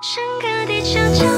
整个地球就